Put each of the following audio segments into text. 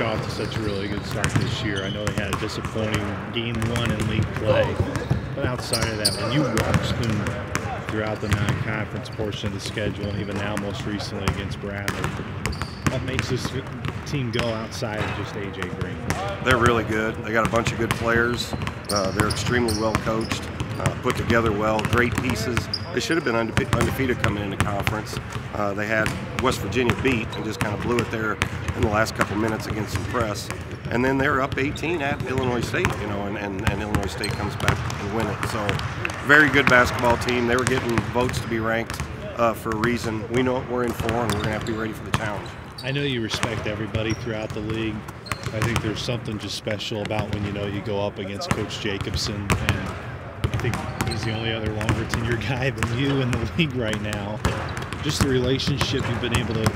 off to such a really good start this year. I know they had a disappointing game one in league play, but outside of that, when you watch them throughout the non-conference portion of the schedule, and even now most recently against Bradley, what makes this team go outside of just AJ Green? They're really good. They got a bunch of good players. Uh, they're extremely well coached, uh, put together well, great pieces. They should have been undefe undefeated coming into conference. Uh, they had West Virginia beat and just kind of blew it there in the last couple minutes against some press. And then they're up 18 at Illinois State, you know, and, and, and Illinois State comes back and win it. So very good basketball team. They were getting votes to be ranked uh, for a reason. We know what we're in for, and we're going to have to be ready for the challenge. I know you respect everybody throughout the league. I think there's something just special about when you know you go up against Coach Jacobson, and think he's the only other longer tenure guy than you in the league right now. Just the relationship you've been able to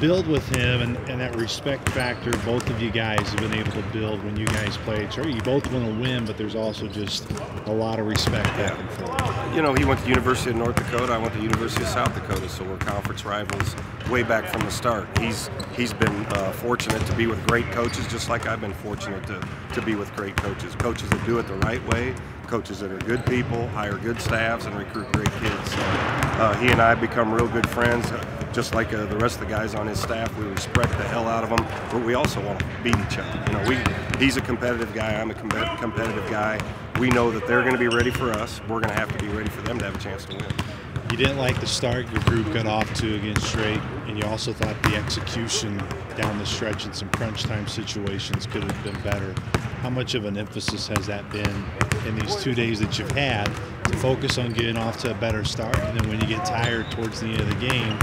build with him and, and, that respect factor both of you guys have been able to build when you guys play. Sure, you both want to win, but there's also just a lot of respect back yeah. You know, he went to University of North Dakota. I went to University of South Dakota, so we're conference rivals way back from the start. He's he's been uh, fortunate to be with great coaches, just like I've been fortunate to, to be with great coaches. Coaches that do it the right way, coaches that are good people, hire good staffs, and recruit great kids. So uh, he and I have become real good friends just like uh, the rest of the guys on his staff. We respect the hell out of them, but we also want to beat each other. You know, we he's a competitive guy. I'm a com competitive guy. We know that they're going to be ready for us. We're going to have to be ready for them to have a chance to win. You didn't like the start your group got off to against Drake, and you also thought the execution down the stretch in some crunch time situations could have been better. How much of an emphasis has that been in these two days that you've had to focus on getting off to a better start, and then when you get tired towards the end of the game,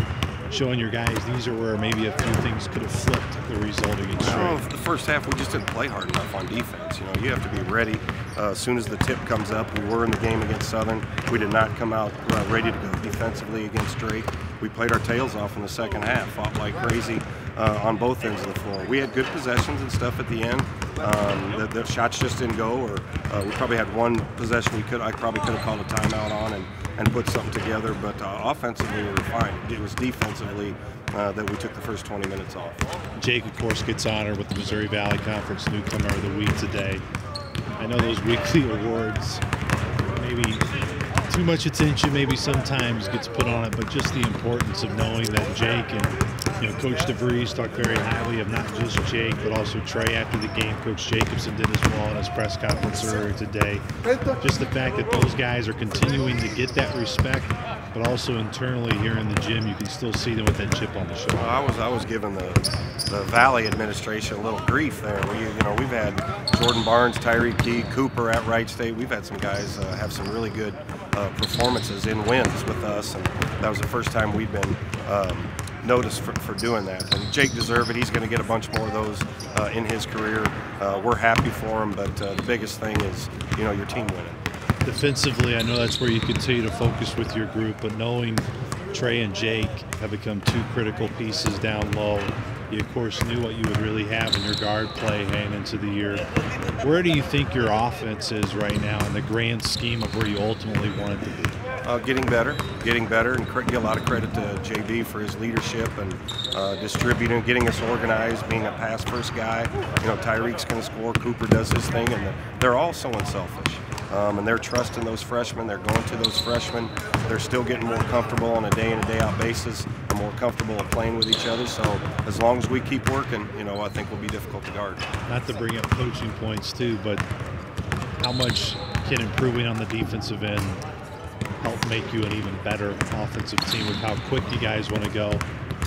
showing your guys these are where maybe a few things could have flipped the result against well, the first half we just didn't play hard enough on defense. You know, you have to be ready uh, as soon as the tip comes up. We were in the game against Southern. We did not come out uh, ready to go defensively against Drake. We played our tails off in the second half, fought like crazy uh, on both ends of the floor. We had good possessions and stuff at the end. Um, the, the, shots just didn't go, or uh, we probably had one possession we could I probably could have called a timeout on and, and put something together. But uh, offensively, we were fine. It was defensively uh, that we took the first 20 minutes off. Jake, of course, gets honored with the Missouri Valley Conference Newcomer of the Week today. I know those weekly awards too much attention maybe sometimes gets put on it, but just the importance of knowing that Jake and you know Coach DeVries talked very highly of not just Jake but also Trey after the game. Coach Jacobson did as well in his press conference earlier today. Just the fact that those guys are continuing to get that respect, but also internally here in the gym, you can still see them with that chip on the shoulder. Well, I was I was giving the the Valley administration a little grief there. We you know we've had Jordan Barnes, Tyreke Key, Cooper at Wright State. We've had some guys uh, have some really good uh, performances in wins with us, and that was the first time we'd been um, noticed for, for, doing that. And Jake deserved it. He's going to get a bunch more of those uh, in his career. Uh, we're happy for him, but uh, the biggest thing is, you know, your team winning. Defensively, I know that's where you continue to focus with your group, but knowing Trey and Jake have become two critical pieces down low, you, of course, knew what you would really have in your guard play heading into the year. Where do you think your offense is right now in the grand scheme of where you ultimately want it to be? Uh, getting better, getting better, and give a lot of credit to JB for his leadership and uh, distributing, getting us organized, being a pass-first guy. You know, Tyreke's going to score, Cooper does his thing, and they're all so unselfish. Um, and they're trusting those freshmen. They're going to those freshmen. They're still getting more comfortable on a day-in and day-out basis and more comfortable playing with each other. So as long as we keep working, you know, I think we'll be difficult to guard. Not to bring up coaching points too, but how much can improving on the defensive end help make you an even better offensive team with how quick you guys want to go?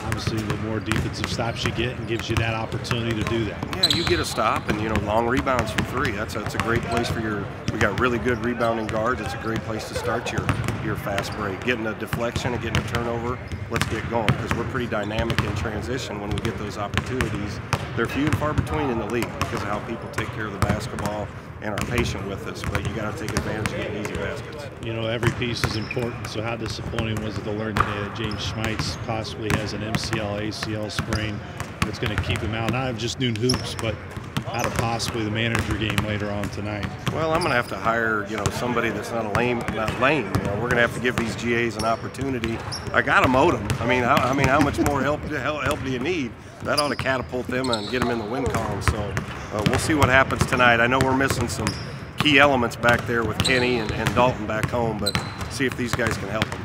Obviously, the more defensive stops you get, and gives you that opportunity to do that. Yeah, you get a stop, and you know, long rebounds from three. That's a, that's a great place for your. We got really good rebounding guards. It's a great place to start your your fast break. Getting a deflection and getting a turnover. Let's get going because we're pretty dynamic in transition when we get those opportunities. They're few and far between in the league because of how people take care of the basketball and are patient with us, but you got to take advantage of getting easy baskets. You know, every piece is important. So how disappointing was it to learn today that James Schmeitz possibly has an MCL, ACL sprain that's going to keep him out, not just noon hoops, but out of possibly the manager game later on tonight. Well, I'm going to have to hire, you know, somebody that's not a lame, not lame. You know, we're going to have to give these GAs an opportunity. I got to moat them. I mean, how, I mean, how much more help, help, help do you need? That ought to catapult them and get them in the win column. So uh, we'll see what happens tonight. I know we're missing some key elements back there with Kenny and, and Dalton back home, but see if these guys can help them.